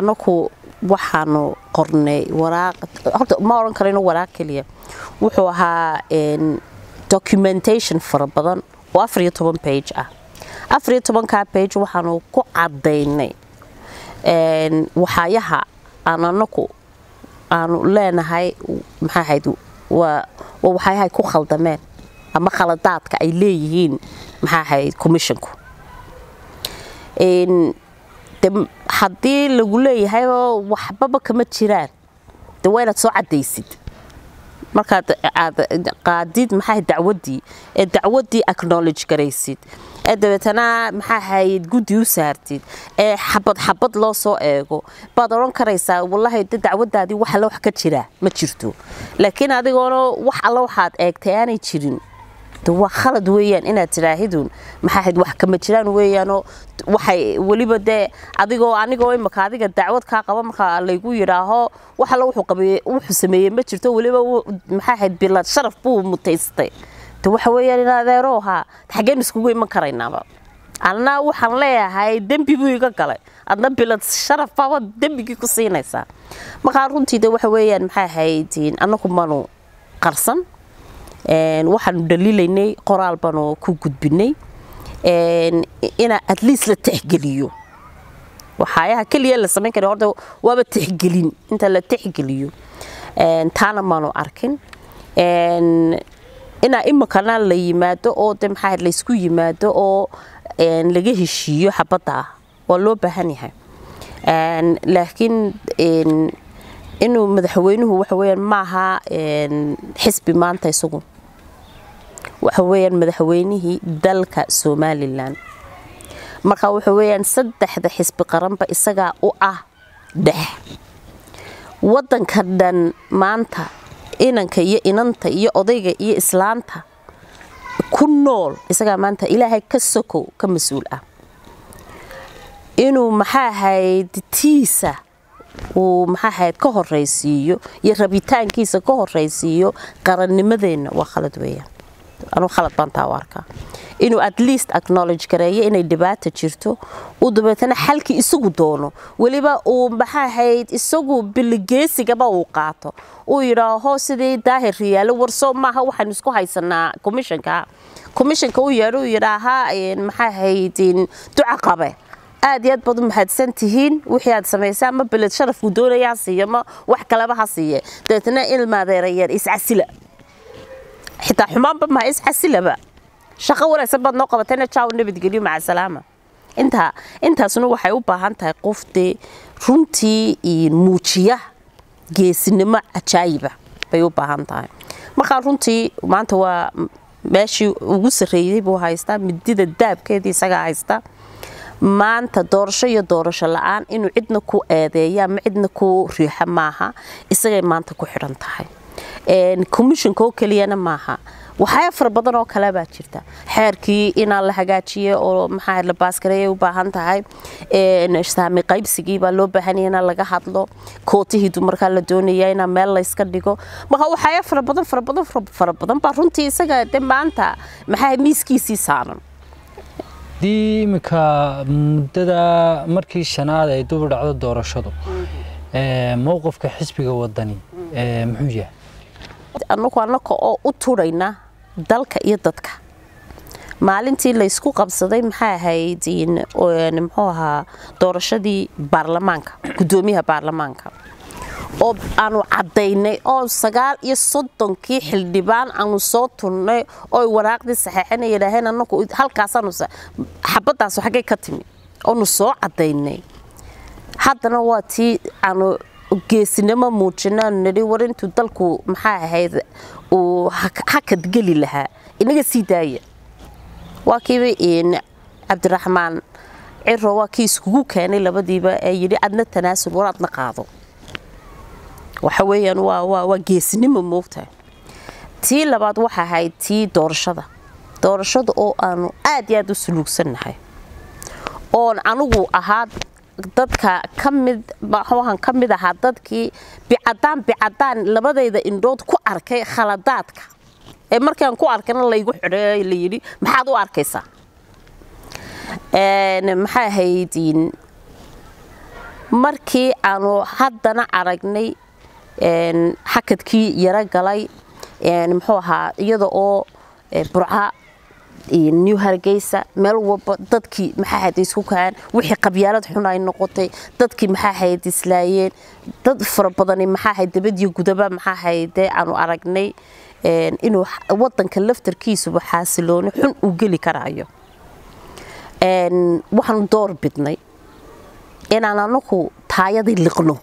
anaku waxaanu qornay ma odhan karayno waraaq keliya. Wuxuu ahaa documentation fara badan oo afar iyo toban page ah. Afar iyo tobankaa page waxaanu ku cadaynay waxaayaha aan anaku aanu leenahay maxaa ahayd waa waxaayahay ku khaldameen ama khaladaadka ay leeyihiin maxaa ahayd commissionku haddii lagu leeyahayoo waxbaba kama jiraan. De waa inaad soo cadaysid markaad aad qaadid maxaa dacwaddii ee dacwaddii acknowledge garaysid ee dabeetana maxaa ahayd guddi u saartid. Ee xabad xabad loo soo eego. Baad odhan karaysaa wallaahi de dacwaddaadii wax alle wax ka jira ma jirto. Laakiin adigoona wax alle waxaad eegtay aanay jirin waa khalad weeyaan inaad tidhaahidun maxaa ahayd wax kama jiraan weeyaanoo waxay weliba dee adigoo anigoo imaka adiga dacwad kaa qaba markaa laygu yidhaaho wax alla wuxuu sameeyey ma jirto weliba maxaa ahayd bilad sharaf buu mutaystay. De waxa weeyaan in adeero haa xaggeen iskugu iman karaynaaba anna waxaan leeyahay dembi buu iga galay. Adna bilad sharaf baaba dembigii ku siinaysaa. Markaa runtii waxa weeyaan maxaa ahayd annagu manu qarsan waxaanu dhaliilaynay qoraal baanu ku gudbinay. Inaa at least la tixgeliyo. Waxaayaha keliya la samayn kara horta waaba tixgelin inta la tixgeliyo. Taana maanu arkin. Inaa imikana la yimaado oo de maxaa laysku yimaado oo laga heshiiyo xabadda ah. Waa loo baahan yahay. Laakiin inuu madaxweynuhu waxa weyaan maaha xisbi maanta isagu waxa weyaan madaxweynihii dalka somalilan. Marka waxa weyaan saddexda xisbi qaranba isagaa u ah dhex. Wadanka dhan maanta inanka iyo inanta iyo odayga iyo islaanta ku nool isagaa maanta ilaahay ka sokow ka mas'uul ah. Inuu maxaa ahayd tiisa uu maxaa ahayd ka horaysiiyo iyo rabitaankiisa ka horaysiiyo qarannimadeenna waa khalad weeyaan anuu khalad baan taa u arkaa inuu at least acknowledge gareeyo inay dhibaata jirto. Uu dabeetana xalkii isagu doono. Weliba uu maxaa ahayd isagu biligeesigaba uu qaato. Uu yidhaaho sidii daahir riyaalo warso maaha waxaanu isku haysanaa commissionka. Commissionka uu yeedho uu yidhaahaa maxaa ahayd duca qabe. Aad iyo aad baad u mahadsan tihiin wixii aad samaysay ama beled sharafku doonaya ha siiyo ma wax kaleba ha siiye dabeetana ilmaadeerayeer iscasila xitaa xumaanba maha iscasilaba shaqo wanaagsan baad noo qabatayna jaaw nabadgelyo maca salaama. Intaa intaasna waxay u baahan tahay qof dee runtii muujiya geesinimo cajaayiba bay u baahan tahay. Markaa runtii maanta waa meeshii ugu sarreeyey buu haystaa midida daabkeedii isagaa haysta. Maanta doorasho iyo doorasho la'aan inuu cidna ku eedeeya ama cidna ku riixa maaha isagay maanta ku xidhan tahay commissionka oo keliyana maaha. Waxyaaba fara badan oo kale baa jirta. Xeerkii inaa la hagaajiye oo maxaa la baaskareeyay u baahan tahay. Saami qaybsigii baa loo baahan yahay in laga hadlo. Kootihii dumarkaa la doonaya inaa meel la iska dhigo. Marka waxyaaba fara badan fara badan fara badan baa runtii isaga de maanta maxaa miiskiisii saaran? Haddii iminka muddada markii shanaad ay duba dhacdo doorashadu mowqifka xisbiga wadani muxuu yahay anagu anaka oo u turayna dalka iyo dadka. Maalintii laysku qabsaday maxay ahayd muxuu ahaa doorashadii baarlamaanka guddoomiyaha baarlamaanka. Oo aanu caddaynay oo sagaal iyo soddonkii xildhibaan aanu soo turnay oo waraaqdii saxeexana yidhaaheen anagu halkaasaanu xabadaasu xaggay ka timi oonu soo caddaynay. Haddana waa tii aanu geesinimo muujinaan nidhi war intuu dalku maxaa ahayd uu hakad geli lahaa? Inaga sii daaya waa kiiba cabdiraxmaan ciro waa kii iskugu keenay labadiiba ee yidhi adna tanaasul war adna qaado. Waxa weeyaan waa geesinimo moogtahay tii labaad waxa ahayd tii doorashada. Doorashada oo aanu aad iyo aad u suluugsannahay. Oon anigu ahaa dadka ka mid waxaan ka mid ahaa dadkii bicadaan bicadaan labadayda indhood ku arkay khaladaadka. Ee markaan ku arkana laygu xidhay la yidhi maxaad u arkaysaa? Maxaa ahayd markii aanu haddana aragnay xakadkii yaro galay muxuu ahaa iyada oo burca new hargeysa meel walba dadkii maxaa hayd isku kaaan wixii qabyaalad xun ay noqotay dadkii maxaa hayd islaayeen dad fara badani maxaa hayd dabadiyo gudaba maxaa hayde aanu aragnay inuu wadanka laftarkiisuba xaasilooni xun uu geli karaayo. Waxaanu door bidnay inaan anagu taayadii liqno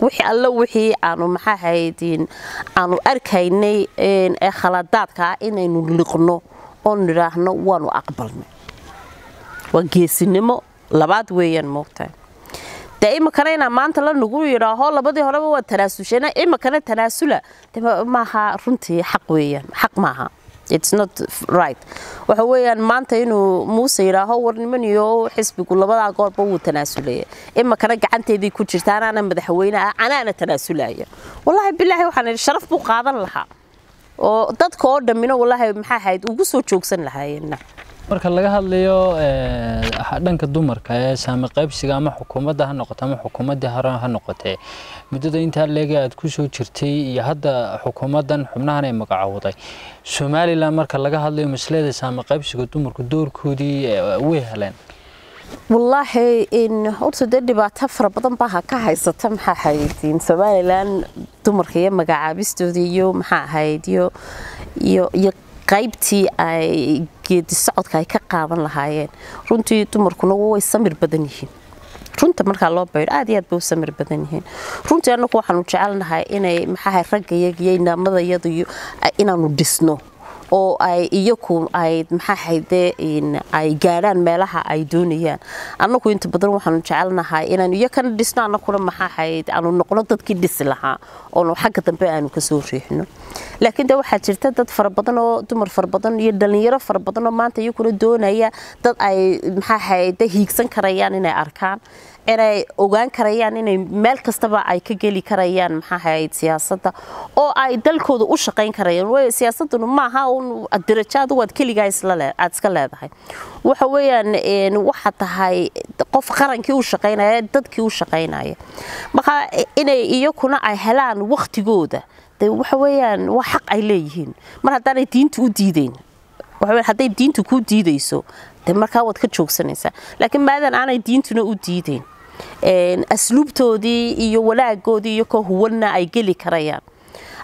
wixii alla wixii aanu maxaa haydin? Aanu arkaynay ee khaladaadkaa inaynu liqno oo nidhaahno waanu aqbalnay. Waa geesinimo labaad weeyaan moogtahay dee iminkana inaa maanta la nagu yidhaaho labadii horeba waa tanaasulsheen iminkana tanaasula. Maaha runtii xaq weeyaan xaq maaha waxa weeyaan maanta inuu muuse yidhaaho warnimaniyo xisbigu labadaa goorba wuu tanaasulaya iminkana gacanteedii ku jirta madaxweyne ah anaana tanaasulaya wallaahi bilaahi waxaan sharaf buu qaadan lahaa. Oo dadka oo dhammina wallaahi maxaa ahayd ugu soo joogsan lahaayeenna marka laga hadlayo dhanka dumarka ee saami qaybsiga ama xukuumadda ha noqoto ama xukuumaddii hore ha noqotee muddada intaa leega aad ku jirtay iyo hadda xukuumaddan xubnahan ay magacowday. Somalilan marka laga hadlayo maslada saami qaybsiga dumarku doorkoodii way heleen. Wallaahi horta dee dhibaato fara badan baa ka haysata maxaa ahayd somalilan dumarka iyo magacaabistoodii iyo maxaa ahayd iyo qaybtii ay geedi socodka ay ka qaadan lahaayeen. Runtii dumarkuna way samir badan yihiin. Runta markaa loo baydho aad iyo aad bay u samir badan yihiin. Runtii annagu waxaanu jecelnahay inay maxaa ragga iyaga iyo inaamada iyada iyo inaanu dhisno oo ay iyaku ay maxaa hayde ay gaadhaan meelaha ay doonayaan. Annagu inta badan waxaanu jecelnahay inaanu iyakana dhisno annaguna maxaa hayd aanu noqno dadkii dhisi lahaa oonu xagga dambe aanu ka soo riixno. Laakiin de waxaa jirta dad fara badan oo dumar fara iyo dhalinyaro fara badan oo maanta iyakuna doonaya dad ay maxaa hayde hiigsan karayaan inay arkaan inay ogaan karayaan inay meel kastaba ay ka geli karayaan maxaa hayd siyaasadda oo ay dalkooda u shaqayn karayaan. Way siyaasaduna maaha darajaad waad keligaa aad iska leedahay. Waxa weeyaan waxa tahay qof qarankii u shaqaynaya dadkii u shaqaynaya. Marka inay iyakuna ay helaan waktigooda de waxa weeyaan waa xaq ay leeyihiin. Mar haddaanay diinta u diideyn hadday diinta kuu diidayso de markaa waad ka joogsanaysaa. Laakiin maadan aanay diintuna u diideyn asluubtoodii iyo walaagoodii iyo ka huwanna ay geli karayaan.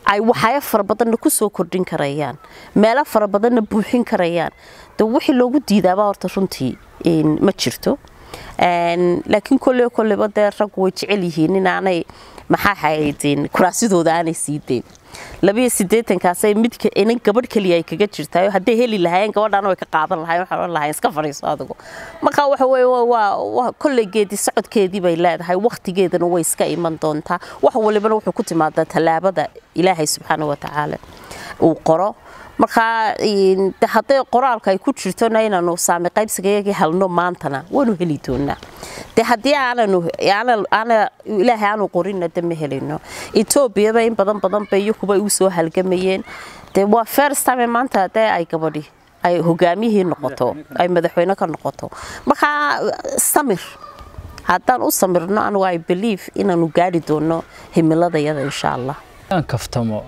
Ay waxyaabo fara badanna ku soo kordhin karayaan. Meelo fara badanna buuxin karayaan. De wixii loogu diidaaba horta runtii ma jirto. Laakiin kolley kolleyba dee raggu way jecel yihiin inaanay maxaa hayd kuraasidooda aanay sii deyn labiyo siddeetankaasay midka inan gabadh keliya ay kaga jirtaayo. Hadday heli lahaayeen gabadhaana way ka qaadan lahayen waxaan odhan lahayen iska fadhiiso adigu. Marka waxa weeye waa geedi socodkeedii bay leedahay wakhtigeedana way iska iman doontaa. Wax walibana wuxuu ku timaadaa tallaabada ilaahay subxaana wa tacaala uu qoro markaa hadday qoraalka ay ku jirtona inaanu saami qaybsigayagii helno maantana waanu heli doonaa. De haddii ilaahay aanu qorinna de ma helino etoobiyaba in badan badan bay iyakuba u halgamayeen. De waa first time maanta dee ay gabadhi ay hogaamiyihii noqoto ay madaxweyne ka noqoto. Markaa samir. Haddaan u samirno anugu i believe inaanu gaari doono himiladayada insha allah kaftamo.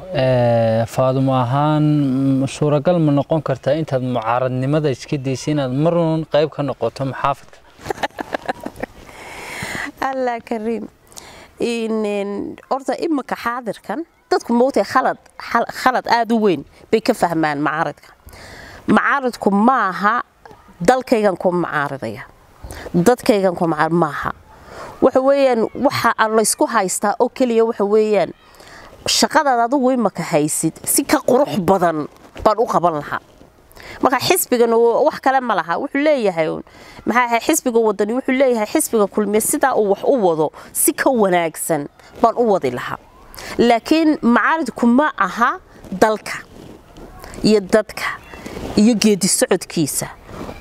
Faadumo ahaan suuragal ma noqon kartaa intaad mucaaradnimada iska daysa inaad marun qayb ka noqoto maxaafadka allah kariim. Horta iminka xaadirkan dadku moogtay khalad khalad aada u weyn bay ka fahmaan macaaridka macaaridku maaha dalkaygan ku macaaridaya dadkaygan ku maaha. Waxa weeyaan waxa laysku haystaa oo keliya waxa weeyaan shaqadaad adigu imaka haysid? Si ka qurux badan baan u qaban lahaa. Marka xisbigan wax kale ma laha wuxuu leeyahay maxaa xisbiga wadani wuxuu leeyahay xisbiga kulmiye sidaa uu wax u wado si ka wanaagsan baan u wadi lahaa. Laakiin macaaridku ma aha dalka iyo dadka iyo geedi socodkiisa.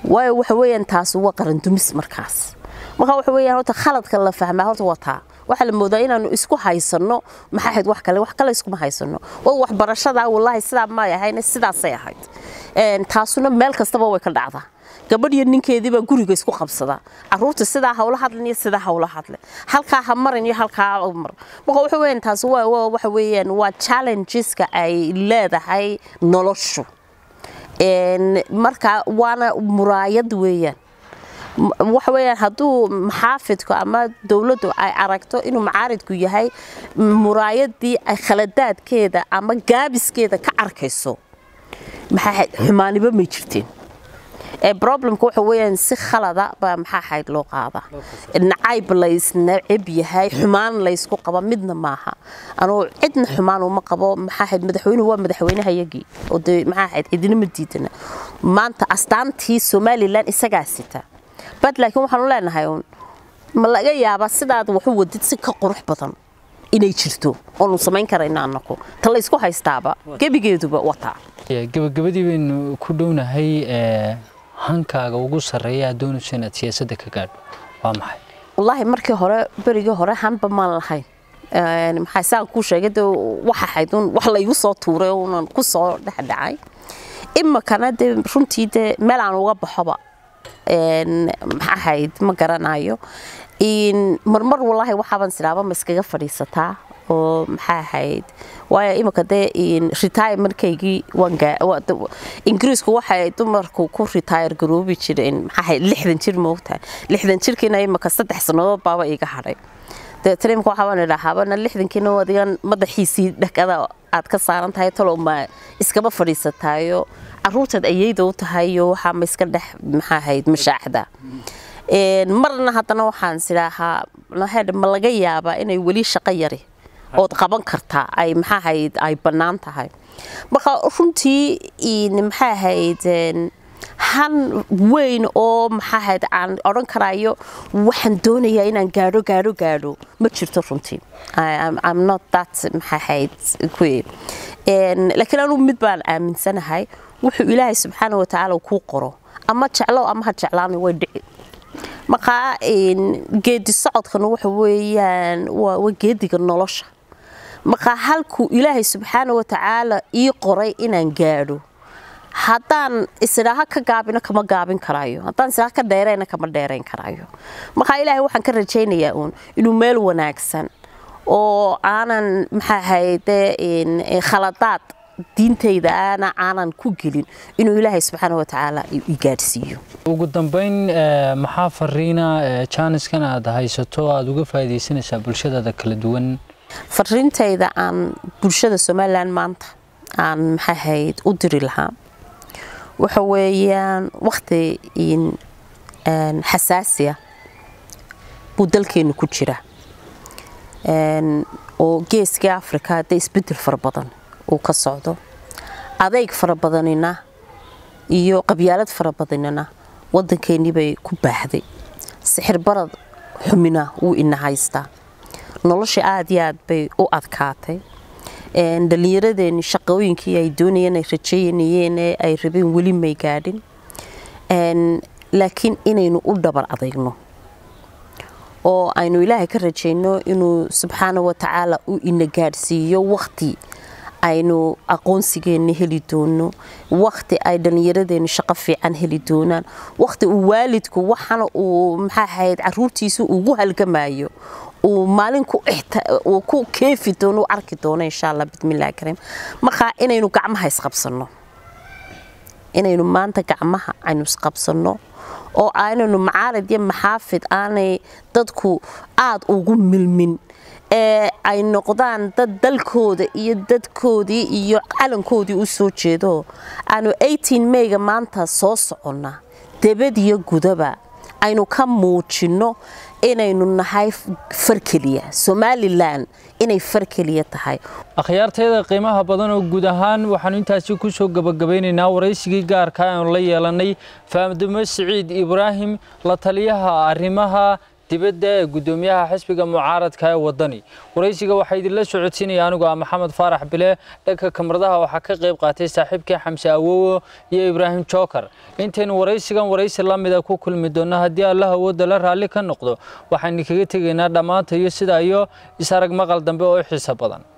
Waayo waxa weeyaan taas waa qarandumis markaas. Marka waxa weeyaan horta khaladka la fahmaa horta wataa waxaa la moodaa inaanu isku haysano maxaa ahayd wax kale wax kale iskuma haysano oo waxbarashada wallaahi sidaa may ahayna sidaasay ahayd. Taasuna meel kastaba way ka dhacdaa gabadh iyo ninkeediibaa guriga isku qabsada. Caruurta sidaa hawla hadlan iyo sidaa hawla hadle. Halkaa ha marin iyo halkaa mar. Marka waxa weeyaan taas waa waxa weeyaan waa challengeska ay leedahay noloshu. Marka waana muraayad weeyaan waxa weeyaan hadduu maxaafidku ama dowladdu ay aragto inuu macaaridku yahay muraayadii ay khaladaadkeeda ama gaabiskeeda ka arkayso xumaaniba may jirteen problemka waxa weeyaan si khalada baa maxaa ahayd loo qaadaa nacayb laysnacib yahay xumaan laysku qaba midna maaha. Anugu cidna xumaan uma qabo maxaa ahayd madaxweynuhu waa madaxweynehayagii oo dee maxaa ahayd cidinama diidana. Maanta astaantii somalilan isagaa sita bad laakiin waxaanu leenahay uun ma laga yaabaa sidaad waxu wadid si ka qurux badan inay jirto oonu samayn karayna anaku ta laysku haystaaba gebigeeduba wataa gabagabadii baynu ku dhownahay hankaaga ugu sarreeya aad doonayso inaad siyaasadda ka gaadho. Waa maxay? Wallaahi markii hore berigii hore hanba maan lahayn. Maxaa saan kuu sheegay dee wax ahayd un wax laygu soo tuuray unan ku soo dhexdhacay. Imikana dee runtii dee meel aan uga baxoba maxaa ahayd? Ma garanayo marmar wallaahi waxaaban sidaaba ma iskaga fadhiisataa oo maxaa ahayd? Waayo imika dee retirementkaygii ingiriisku waxay dumarku ku retire garoobi jireen maxaa ahayd? Lixdan jir moogtahay lixdan jirkiina imika saddex sannadood baaba iga hadhay deetana imika waxaabaan idhahaabana lixdankiina adigan madaxiisii dhakada aad ka saaran tahay talow ma iskaba fadhiisataayo. Caruurtaad ayeyda u tahay iyo waxaa ma iska dhex maxaa ahayd mashaaxda marna haddana waxaan sidaahaa ma laga yaabaa inay weli shaqo yari ood qaban kartaa ay maxaa ahayd ay bannaan tahay. Marka runtii maxaa ahayd han weyn oo maxaa ahayd aan odhan karayo waxaan doonayaa inaan gaadho gaadho gaadho. Ma jirto runtii. I'm not that maxaa ahayd laakiin mid baan aaminsanahay wuxuu ilaahay subxaana wa kuu qoro. Ama jeclow ama ha jeclaani way dhici. Markaa geedi socodkana waxa weeyaan waa geediga nolosha. Markaa halkuu ilaahay subxaana wa ii qoray inaan gaadho haddaan isidhaaha ka gaabino kama gaabin karaayo. Haddaan isidhaaha ka dheerayna kama dheerayn karaayo. Markaa ilaahay waxaan ka rajaynayaa uun? Inuu meel wanaagsan oo aanan maxaa ahayde khaladaad diintayda aana aanan ku gelin inuu ilaahay subxaana wa tacaala i gaadhsiiyo. Ugu dambeyn maxaa fariina jaaniskan aad haysato aada uga faa'iidaysanaysaa bulshadaada kala duwan? Fariintayda aan bulshada somalilan maanta aan maxaa ahayd u diri lahaa waxa weeyaan wakhti xasaasiya buu dalkeenu ku jira. Oo geeskii africa hadee isbeddel fara badan uu ka socdo adayg fara badanina iyo qabyaalad fara badanina waddankeennii bay ku baahday sixir barad xumina wuu ina haystaa. Nolosha aad iyo aad bay u adkaatay dhallinyaradeenni shaqooyinkii ay doonayeen ay rajeynayeen ee ay rabeen weli may gaadhin. Laakiin inaynu u dhabar adayno oo aynu ilaahay ka rajayno inuu subxaana wa tacaala u ina gaadhsiiyo wakhti aynu aqoonsigeenna heli doono. Wakhti ay dhallinyaradeennu shaqo fiican heli doonaan. Wakhti uu waalidku waxana uu maxaa ahayd caruurtiisa ugu halgamayo uu maalin ku keefi doono arki doono insha allah bismillahi kariim markaa inaynu gacmaha isqabsanno inaynu maanta gacmaha aynu isqabsanno oo aanaynu macaalid iyo maxaafid aanay dadku aada ugu milmin ee ay noqdaan dad dalkooda iyo dadkoodii iyo calankoodii u soo jeedo aanu mayga maanta soo soconna debadiyo gudaba aynu ka muujinno inaynu nahay far keliya. Somalilan inay far keliya tahay. Akhyaartayda qiimaha badan oo guud ahaan waxaanu intaasi ku soo gabagabeynaynaa waraysigii gaarka aanu la yeelannay faamdumo siciid ibraahim la taliyaha arrimaha دبدة قدوميها حسب معارض كاي وطني ورئيسك وحيد الله شعوتيني يانوغا محمد فارح بله لك كمرضها وحكا غيب قاتي صاحبك حمسة أوو يا إبراهيم شوكر انتين ورئيسك ورئيس الله مدكو كل مدونة هديا الله ودلر دلار هاليك النقضو وحنكي تغينا دمات يسيد ايو إسارك مغال دنبو حساب بضان